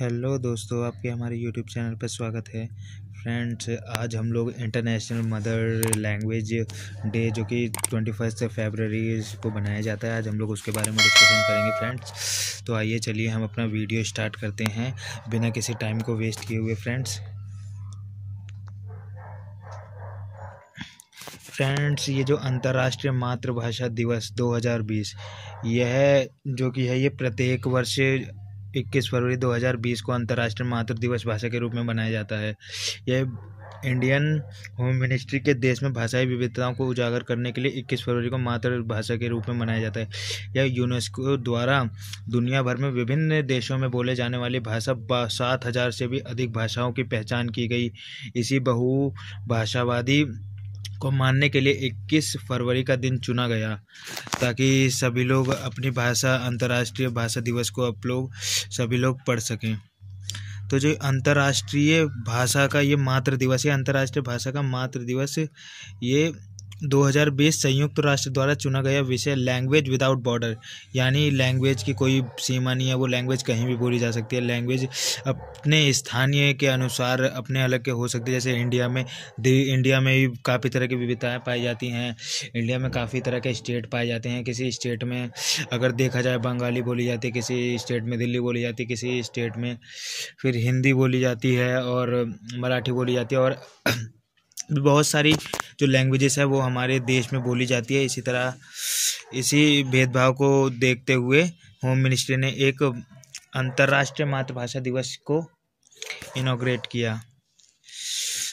Hello दोस्तों, आपके हमारे यूट्यूब चैनल पर स्वागत है। फ्रेंड्स, आज हम लोग इंटरनेशनल मदर लैंग्वेज डे जो कि ट्वेंटी फ़र्स्ट फेबररी को बनाया जाता है। आज हम लोग उसके बारे में डिस्कशन करेंगे, फ्रेंड्स। तो आइए चलिए, हम अपना वीडियो स्टार्ट करते हैं, बिना किसी टाइम को वेस्ट किए हुए, फ्रेंड्स। फ्रेंड्स, ये जो अंतर्राष्ट्रीय मातृभाषा दिवस 2020 यह जो कि है, ये प्रत्येक वर्ष इक्कीस फरवरी 2020 को अंतर्राष्ट्रीय मातृ दिवस भाषा के रूप में मनाया जाता है। यह इंडियन होम मिनिस्ट्री के देश में भाषाई विविधताओं को उजागर करने के लिए 21 फरवरी को मातृभाषा के रूप में मनाया जाता है। यह यूनेस्को द्वारा दुनिया भर में विभिन्न देशों में बोले जाने वाली भाषा सात हज़ार से भी अधिक भाषाओं की पहचान की गई। इसी बहुभाषावादी को मानने के लिए 21 फरवरी का दिन चुना गया, ताकि सभी लोग अपनी भाषा, अंतर्राष्ट्रीय भाषा दिवस को आप लोग सभी लोग पढ़ सकें। तो जो अंतर्राष्ट्रीय भाषा का ये मातृ दिवस है, अंतर्राष्ट्रीय भाषा का मातृ दिवस, ये 2020 संयुक्त राष्ट्र द्वारा चुना गया विषय लैंग्वेज विदाउट बॉर्डर यानी लैंग्वेज की कोई सीमा नहीं है, वो लैंग्वेज कहीं भी बोली जा सकती है। लैंग्वेज अपने स्थानीय के अनुसार अपने अलग के हो सकती है, जैसे इंडिया में इंडिया में भी काफ़ी तरह की विविधताएँ पाई जाती हैं। इंडिया में काफ़ी तरह के स्टेट पाए जाते हैं। किसी स्टेट में अगर देखा जाए, बंगाली बोली जाती है, किसी स्टेट में दिल्ली बोली जाती है, किसी स्टेट में फिर हिंदी बोली जाती है और मराठी बोली जाती है और बहुत सारी जो लैंग्वेजेस है वो हमारे देश में बोली जाती है। इसी तरह, इसी भेदभाव को देखते हुए होम मिनिस्ट्री ने एक अंतर्राष्ट्रीय मातृभाषा दिवस को इनोग्रेट किया।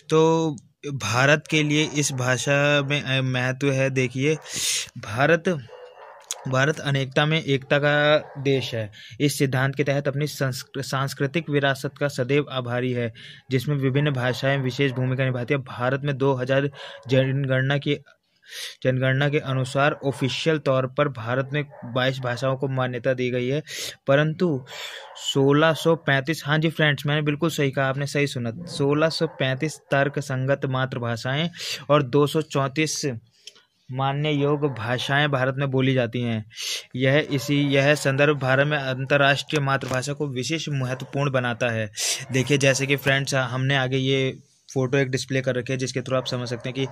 तो भारत के लिए इस भाषा में महत्व है। देखिए, भारत भारत अनेकता में एकता का देश है। इस सिद्धांत के तहत अपनी सांस्कृतिक विरासत का सदैव आभारी है, जिसमें विभिन्न भाषाएँ विशेष भूमिका निभाती है। भारत में 2000 जनगणना की, जनगणना के अनुसार ऑफिशियल तौर पर भारत में 22 भाषाओं को मान्यता दी गई है, परंतु 1635 हाँ जी फ्रेंड्स, मैंने बिल्कुल सही कहा, आपने सही सुना। 1635 तर्क संगत मातृभाषाएँ और दो सौ चौंतीस मानने योग्य भाषाएँ भारत में बोली जाती हैं। यह इसी, यह संदर्भ भारत में अंतर्राष्ट्रीय मातृभाषा को विशेष महत्वपूर्ण बनाता है। देखिए, जैसे कि फ्रेंड्स, हमने आगे ये फ़ोटो एक डिस्प्ले कर रखे है, जिसके थ्रू आप समझ सकते हैं कि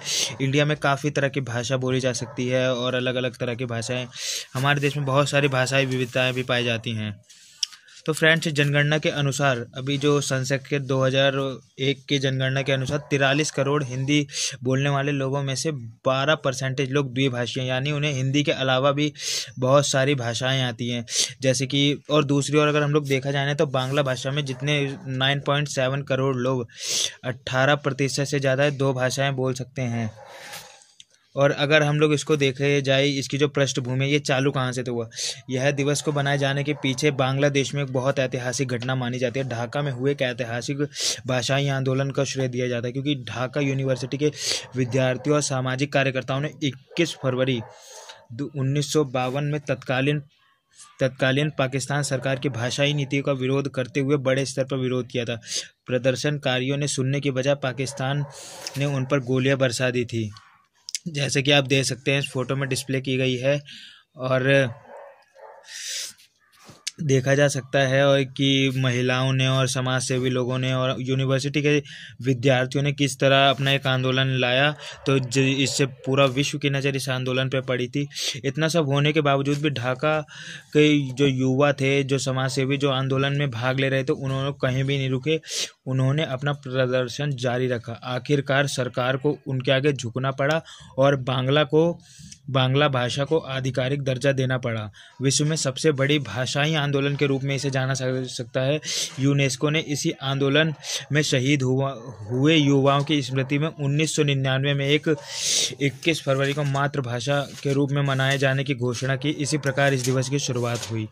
इंडिया में काफ़ी तरह की भाषा बोली जा सकती है और अलग अलग तरह की भाषाएँ। हमारे देश में बहुत सारी भाषाई विविधताएँ भी पाई जाती हैं। तो फ्रेंड्स, जनगणना के अनुसार, अभी जो संसद के 2001 की जनगणना के अनुसार तिरालीस करोड़ हिंदी बोलने वाले लोगों में से 12 परसेंटेज लोग द्विभाषीय यानी उन्हें हिंदी के अलावा भी बहुत सारी भाषाएँ आती हैं। जैसे कि, और दूसरी ओर अगर हम लोग देखा जाए तो बांग्ला भाषा में जितने 9.7 करोड़ लोग 18 प्रतिशत से ज़्यादा दो भाषाएँ बोल सकते हैं। और अगर हम लोग इसको देखे जाए, इसकी जो पृष्ठभूमि है, ये चालू कहाँ से तो हुआ? यह दिवस को बनाए जाने के पीछे बांग्लादेश में एक बहुत ऐतिहासिक घटना मानी जाती है। ढाका में हुए एक ऐतिहासिक भाषाई आंदोलन का श्रेय दिया जाता है, क्योंकि ढाका यूनिवर्सिटी के विद्यार्थियों और सामाजिक कार्यकर्ताओं ने इक्कीस फरवरी उन्नीस सौ बावन में तत्कालीन तत्कालीन पाकिस्तान सरकार की भाषाई नीति का विरोध करते हुए बड़े स्तर पर विरोध किया था। प्रदर्शनकारियों ने सुनने की बजाय पाकिस्तान ने उन पर गोलियाँ बरसा दी थी। जैसे कि आप देख सकते हैं, इस फ़ोटो में डिस्प्ले की गई है और देखा जा सकता है और कि महिलाओं ने और समाज सेवी लोगों ने और यूनिवर्सिटी के विद्यार्थियों ने किस तरह अपना एक आंदोलन लाया। तो इससे पूरा विश्व की नज़र इस आंदोलन पर पड़ी थी। इतना सब होने के बावजूद भी ढाका के जो युवा थे, जो समाज सेवी जो आंदोलन में भाग ले रहे थे, उन्होंने कहीं भी नहीं रुके। उन्होंने अपना प्रदर्शन जारी रखा। आखिरकार सरकार को उनके आगे झुकना पड़ा और बांग्ला को, बांग्ला भाषा को आधिकारिक दर्जा देना पड़ा। विश्व में सबसे बड़ी भाषाई आंदोलन के रूप में इसे जाना सकता है। यूनेस्को ने इसी आंदोलन में शहीद हुआ, हुए युवाओं की स्मृति में 1999 में एक 21 फरवरी को मातृभाषा के रूप में मनाए जाने की घोषणा की। इसी प्रकार इस दिवस की शुरुआत हुई।